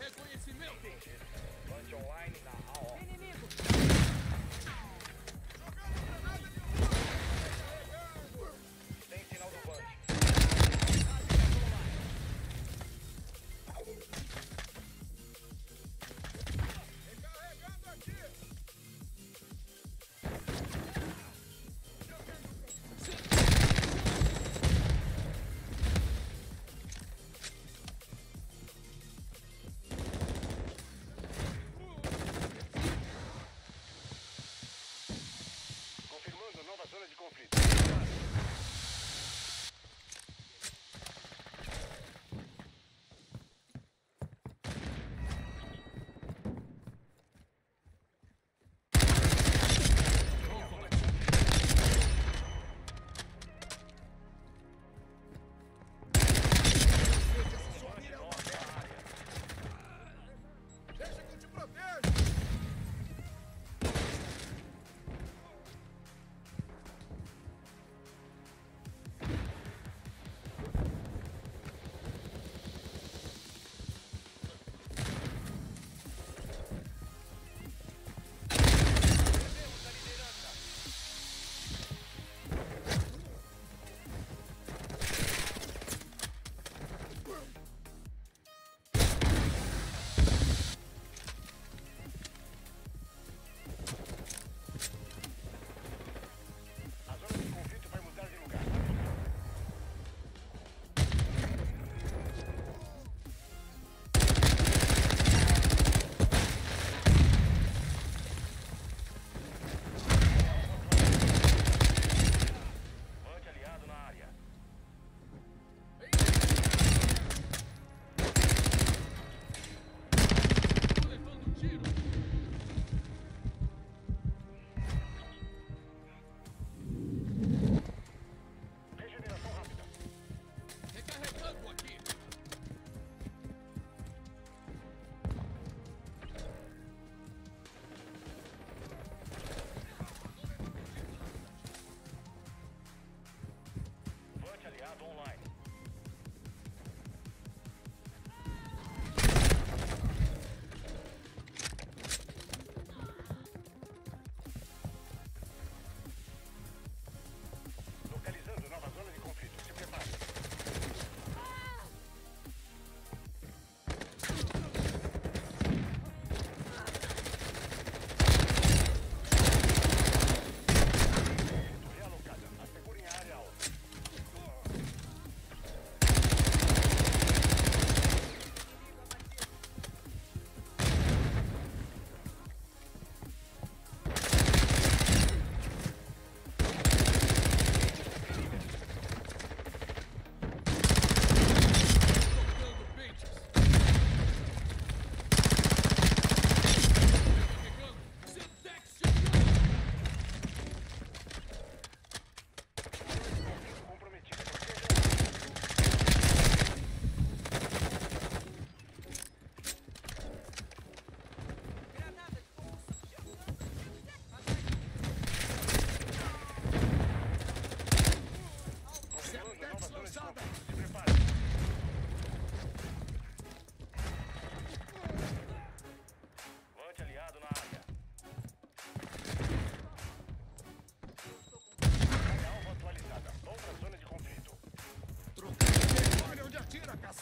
Reconhecimento! Bande online na AO. Inimigo!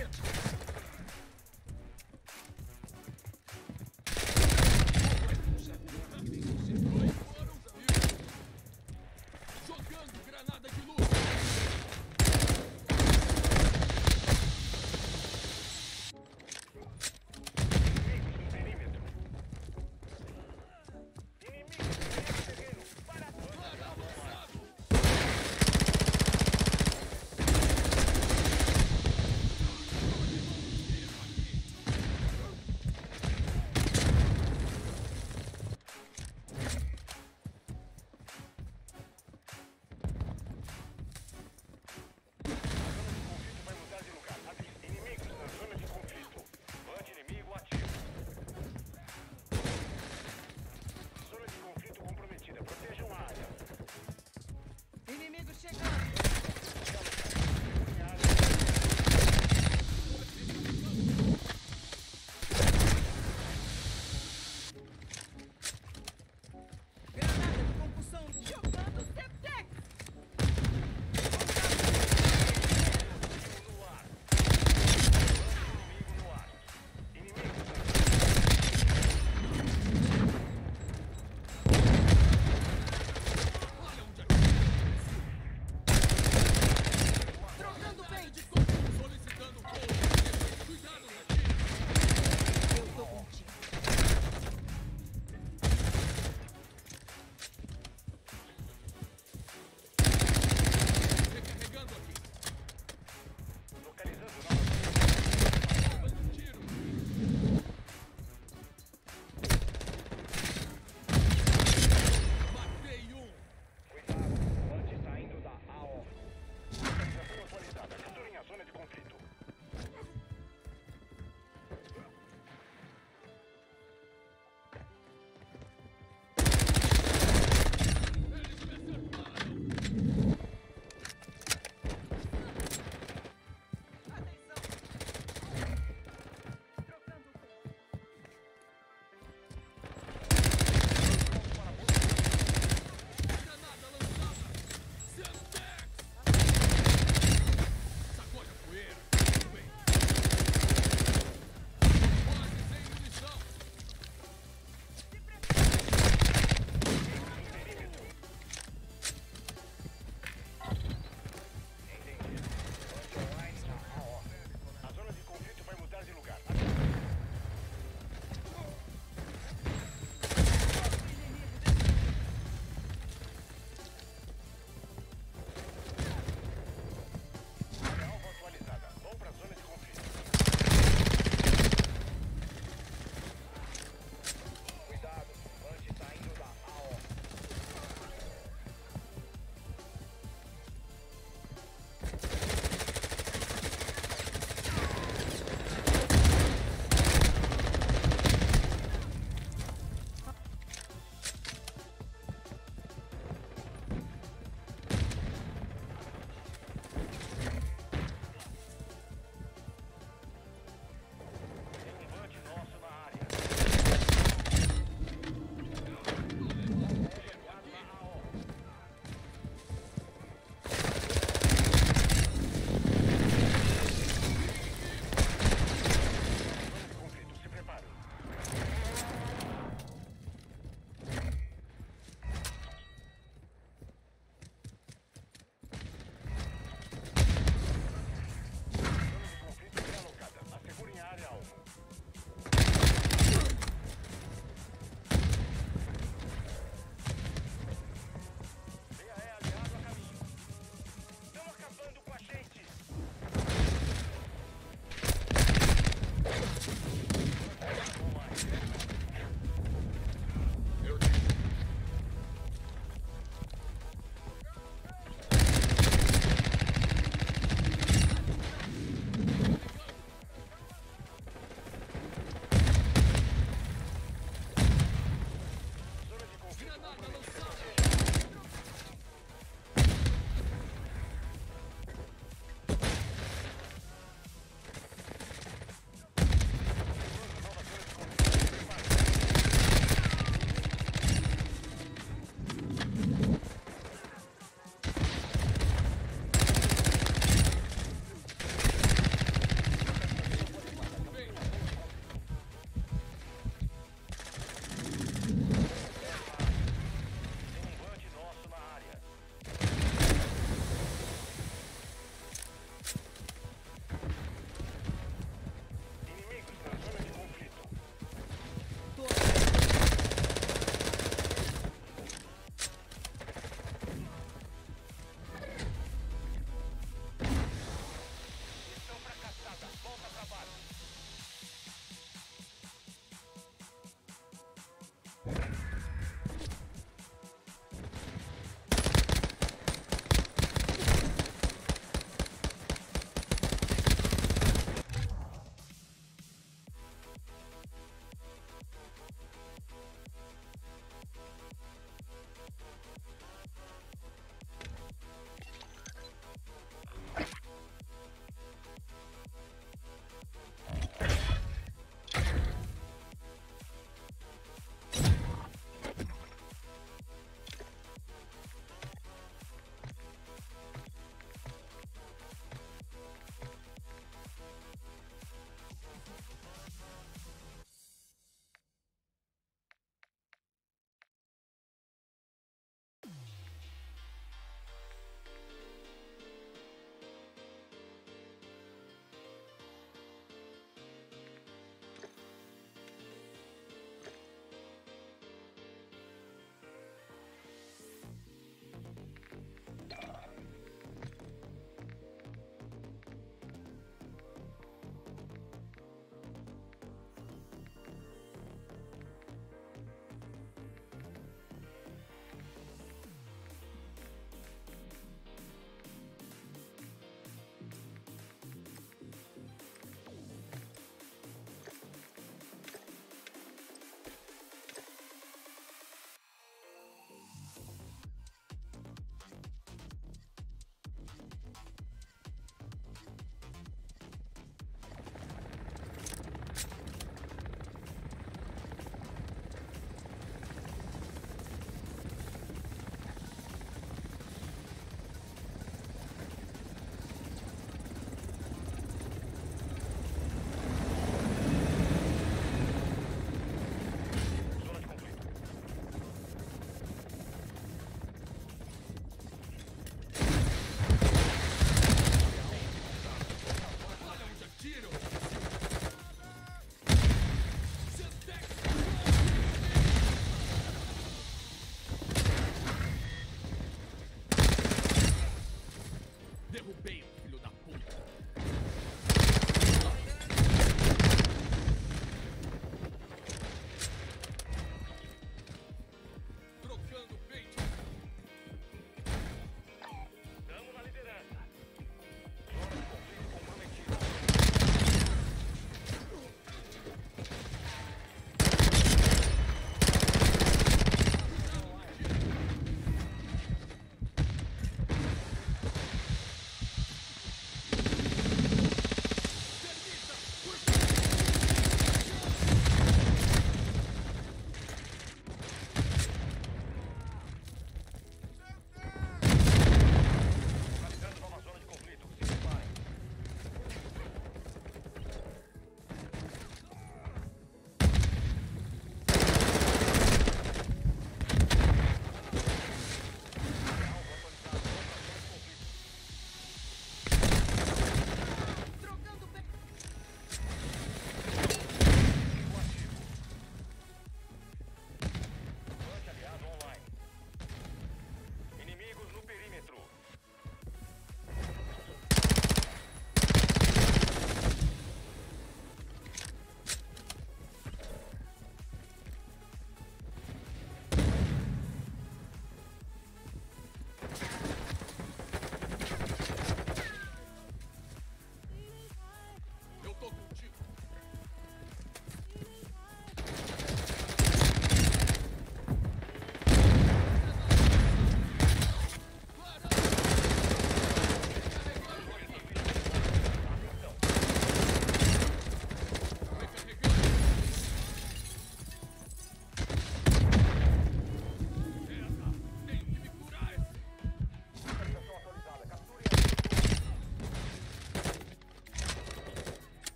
Clear.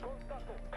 Contato.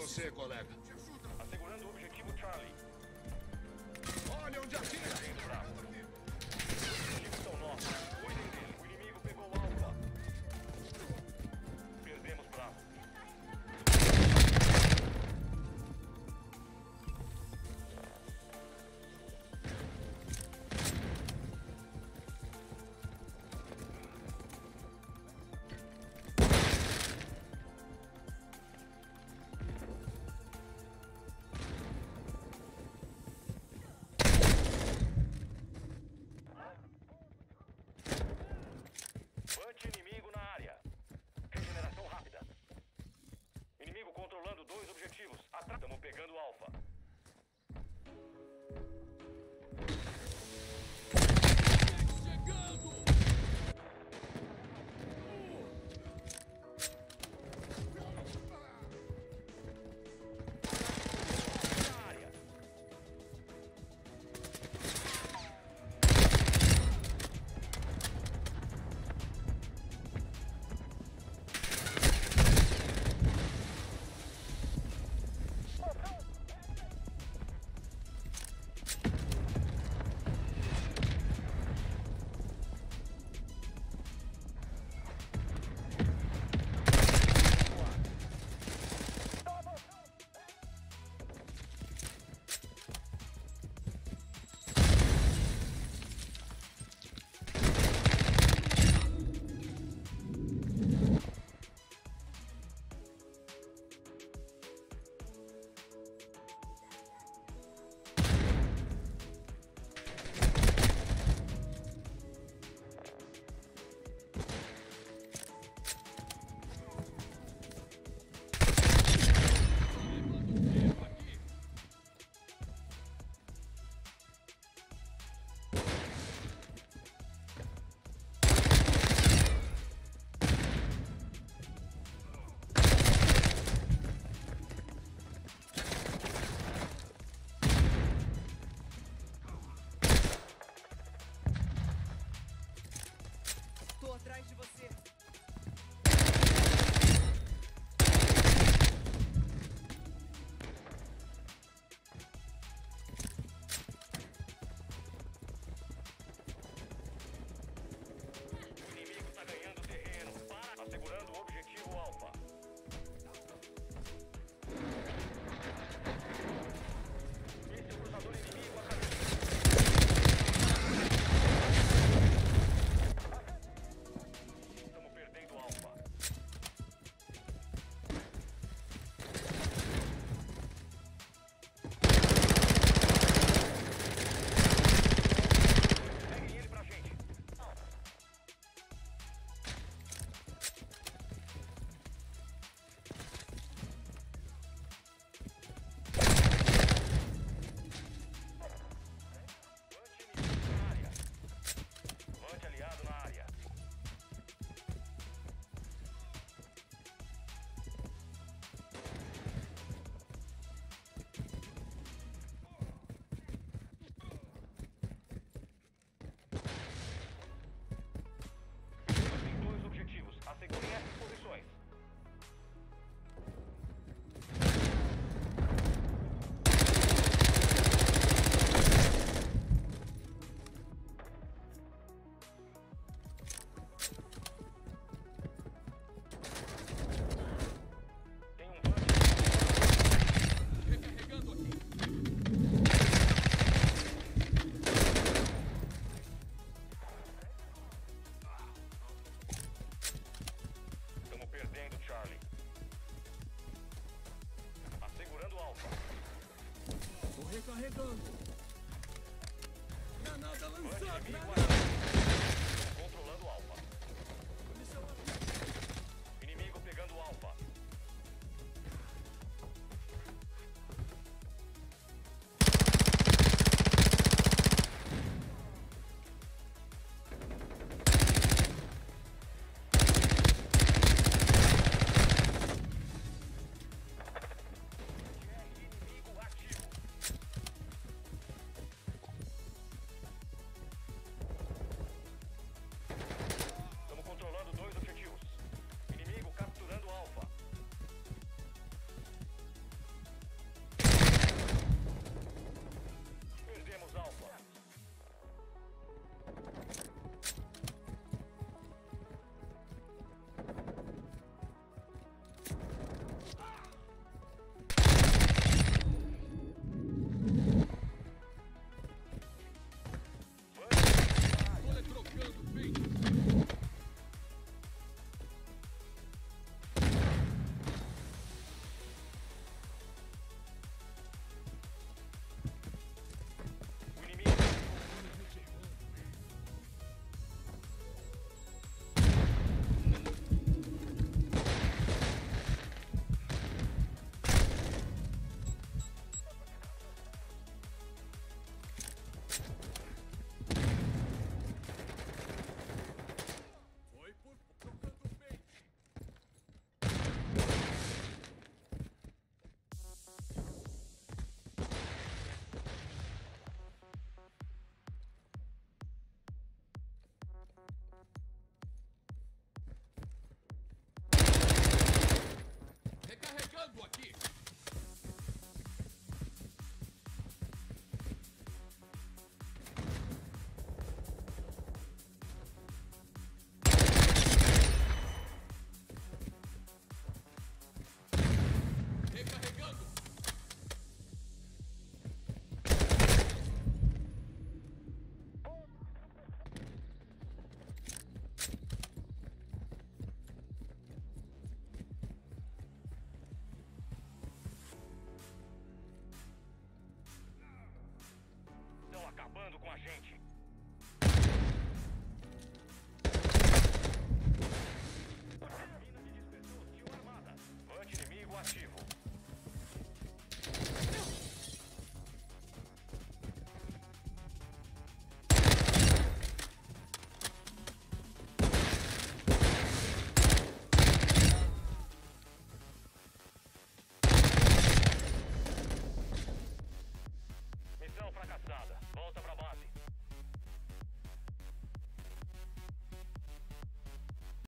você, colega.